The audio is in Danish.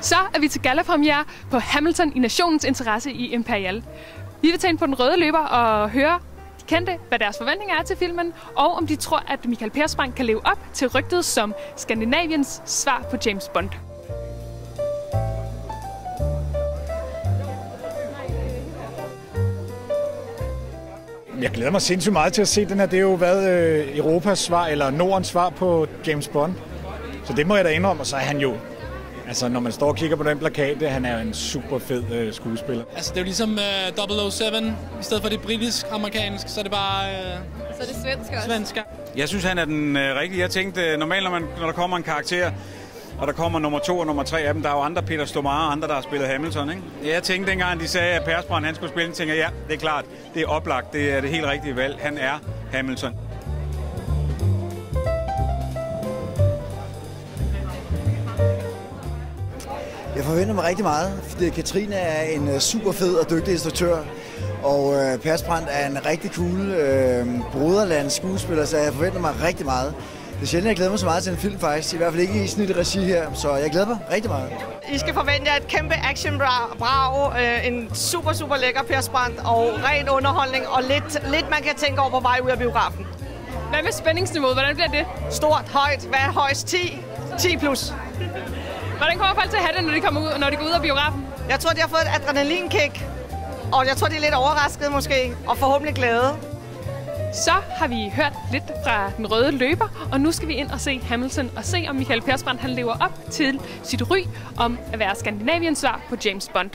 Så er vi til gallapremiere på Hamilton i Nationens Interesse i Imperial. Vi vil tage ind på den røde løber og høre de kendte, hvad deres forventninger er til filmen, og om de tror, at Michael Persbrandt kan leve op til rygtet som Skandinaviens svar på James Bond. Jeg glæder mig sindssygt meget til at se den her. Det er jo hvad øh, Europas svar, eller Nordens svar på James Bond. Så det må jeg da indrømme, og så er han jo Altså, når man står og kigger på den plakat, det, han er jo en super fed øh, skuespiller. Altså, det er jo ligesom uh, 007. I stedet for det britisk-amerikansk, så er det bare... Uh, så er det svensk også? Svensker. Jeg synes, han er den øh, rigtige. Jeg tænkte, øh, normalt når, man, når der kommer en karakter, og der kommer nummer to og nummer tre af dem, der er jo andre Peter Stomare og andre, der har spillet Hamilton, ikke? Jeg tænkte dengang, de sagde, at Persbrandt han skulle spille, tænker ja, det er klart, det er oplagt, det er det helt rigtige valg. Han er Hamilton. Jeg forventer mig rigtig meget, fordi Katrine er en øh, super fed og dygtig instruktør, og øh, Persbrandt er en rigtig cool øh, broderlands skuespiller, så jeg forventer mig rigtig meget. Det er sjældent, jeg glæder mig så meget til en film faktisk, i hvert fald ikke i snit regi her, så jeg glæder mig rigtig meget. I skal forvente et kæmpe action brag, øh, en super, super lækker Persbrandt og ren underholdning, og lidt, lidt man kan tænke over på vej ud af biografen. Hvad med spændingsniveauet? Hvordan bliver det? Stort, højt. Hvad er højst? 10? 10 plus. Hvordan kommer folk til at have det, når de, kommer ud, når de går ud af biografen? Jeg tror, de har fået et adrenalinkick. Og jeg tror, de er lidt overrasket måske, og forhåbentlig glade. Så har vi hørt lidt fra den røde løber, og nu skal vi ind og se Hamilton og se, om Michael Persbrandt han lever op til sit ry om at være Skandinaviens svar på James Bond.